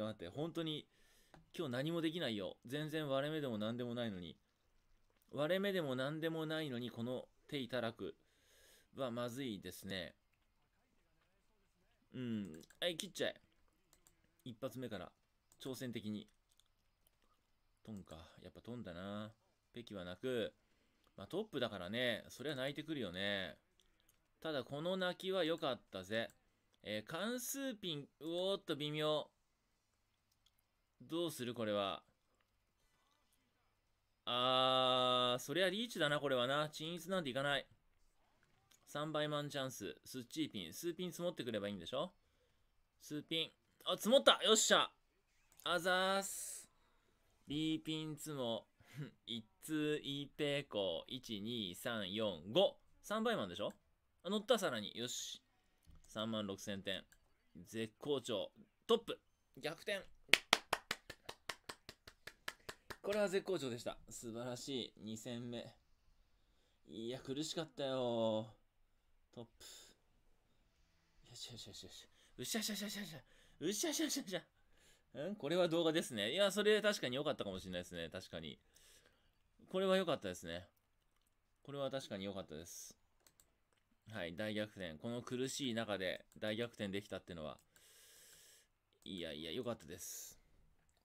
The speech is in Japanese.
って待って、本当に、今日何もできないよ。全然割れ目でも何でもないのに。割れ目でも何でもないのに、この手いただくはまずいですね。うん。はい、切っちゃえ。一発目から、挑戦的に。トンか。やっぱトンだな。ペキはなく。まあトップだからね、そりゃ泣いてくるよね。ただこの泣きは良かったぜ。えー関数ピン、うおーっと微妙。どうするこれは？あー、そりゃリーチだな、これはな。鎮逸なんていかない。3倍マンチャンス。スッチーピン。数ピン積もってくればいいんでしょ？数ピン。あ、積もったよっしゃあざーす。B ピン積も。一通一平行。1、2、3、4、5。3倍マンでしょ？あ、乗ったさらに。よし。3万6千点。絶好調。トップ逆転これは絶好調でした。素晴らしい。2戦目。いや、苦しかったよ。トップ。よしよしよしよし。うしゃしゃしゃしゃしゃ。うしゃしゃしゃしゃ。ん？これは動画ですね。いや、それ確かに良かったかもしれないですね。確かに。これは良かったですね。これは確かに良かったです。はい、大逆転。この苦しい中で大逆転できたっていうのは、いやいや、良かったです。